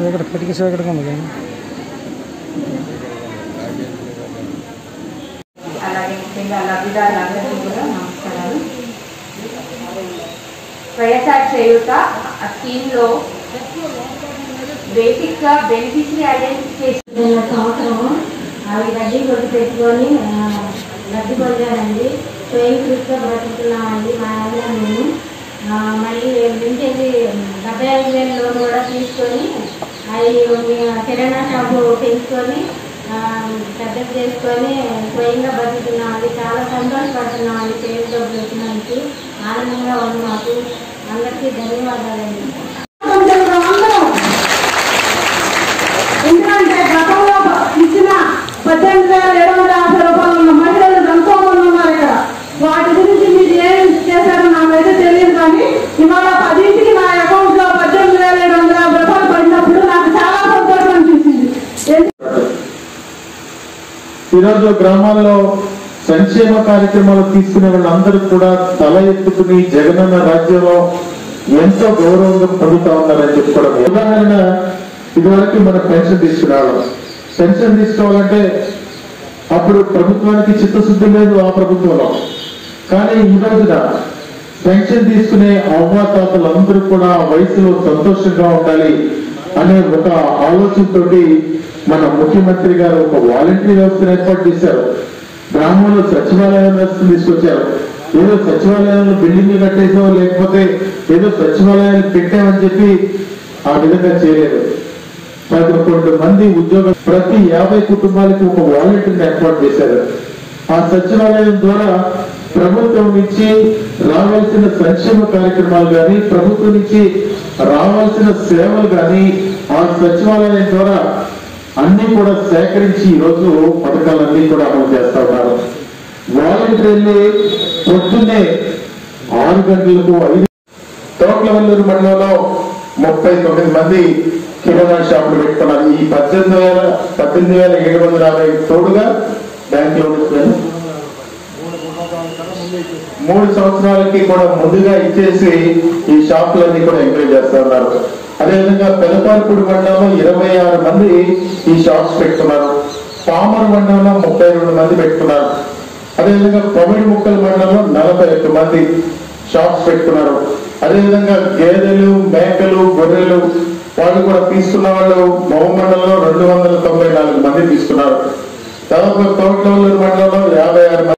ఇక్కడ కిటికీ సేకడగా ఉంది కానీ అలాగే ముఖ్యంగా లబ్ధిదారులందరికీ కూడా నమస్కారాలు వైఎస్ఆర్ బేసిక్గా బెనిఫిషరీ ఐడెంటిఫికేషన్ సంవత్సరం అవి గడ్డి కొట్టి పెట్టుకొని గడ్డి లబ్ధి పొందానండి స్వయం కృషిగా బ్రతుకుతున్నామండి మా ఆయన నేను. మళ్ళీ ఇంటికి డెబ్బై ఐదు వేల లోన్ కూడా తీసుకొని అవి కిరాణా షాపు పెంచుకొని ఆ, పెద్దది చేసుకొని స్వయంగా బతుకుతున్నామండి చాలా సంతోషపడుతున్నామండి పేరు డబ్బులు వచ్చినందుకు ఆనందంగా ఉంది మాకు. అందరికీ ధన్యవాదాలండి. పద్దెనిమిది వేల ఏడు వందల యాభై రూపాయలు ఉన్న మహిళలు ఎంతో మంది ఉన్నారు ఇక్కడ. వాటి గురించి మీరు ఏం చేశారో నాకైతే తెలియదు కానీ ఇవాళ పదింటికి నా అకౌంట్లో పద్దెనిమిది వేల ఏడు వందల యాభై రూపాయలు పడినప్పుడు నాకు చాలా సంతోషం అనిపించింది. ఈరోజు గ్రామాల్లో సంక్షేమ కార్యక్రమాలు తీసుకునే వాళ్ళందరూ కూడా తల ఎత్తుకుని జగనన్న రాజ్యంలో ఎంతో గౌరవంగా పొందుతా ఉన్నారని చెప్పుకోవడం ఉదాహరణ ఇదివరకు మన పెన్షన్ తీసుకురావడం పెన్షన్ తీసుకోవాలంటే అప్పుడు ప్రభుత్వానికి చిత్తశుద్ధి లేదు ఆ ప్రభుత్వంలో. కానీ ఈ రోజున పెన్షన్ తీసుకునే అవ్వాతాతలందరూ కూడా వయసులో సంతోషంగా ఉండాలి అనే ఒక ఆలోచనతోటి మన ముఖ్యమంత్రి గారు ఒక వాలంటీర్ వ్యవస్థను ఏర్పాటు చేశారు. గ్రామంలో సచివాలయ వ్యవస్థను తీసుకొచ్చారు. ఏదో సచివాలయంలో బిల్డింగ్లు కట్టేసో లేకపోతే ఏదో సచివాలయాలు పెట్టామని చెప్పి ఆ విధంగా చేయలేదు. పదకొండు మంది ఉద్యోగ ప్రతి యాభై కుటుంబాలకు ఒక వాలంటీర్ని ఏర్పాటు చేశారు. ఆ సచివాలయం ద్వారా ప్రభుత్వం నుంచి రావాల్సిన సంక్షేమ కార్యక్రమాలు కానీ ప్రభుత్వం నుంచి రావాల్సిన సేవలు కానీ ఆ సచివాలయం ద్వారా అన్ని కూడా సేకరించి ఈ రోజు పథకాలన్నీ కూడా అమలు చేస్తా ఉన్నారు. వాలంటీర్లు పొద్దున్నే ఆరు గంటలకు ఐదు తోట్లవల్లూరు మండలంలో ముప్పై తొమ్మిది మంది కిరాణా షాపులు పెట్టుకున్నారు. ఈ పద్దెనిమిది వేల పద్దెనిమిది వేల ఏడు వందల యాభై తోడుగా బ్యాంక్ లోన్ ఇస్తున్నాను మూడు సంవత్సరాలకి కూడా ముందుగా ఇచ్చేసి ఈ షాపులన్నీ కూడా ఎంకరేజ్ చేస్తున్నారు అదేవిధంగా పెదపాలపూడి మండలంలో ఇరవై ఆరు మంది ఈ షాప్స్ పెట్టుకున్నారు. పామర్ మండలంలో ముప్పై రెండు మంది పెట్టుకున్నారు. అదేవిధంగా కొమిడి ముక్కల మండలంలో నలభై ఒక్క మంది షాప్స్ పెట్టుకున్నారు. అదేవిధంగా గేదె తీసుకున్న వాళ్ళు మౌ మండలంలో రెండు వందల తొంభై నాలుగు మంది తీసుకున్నారు. దాదాపు తోటలూరు మండలంలో యాభై ఆరు మంది.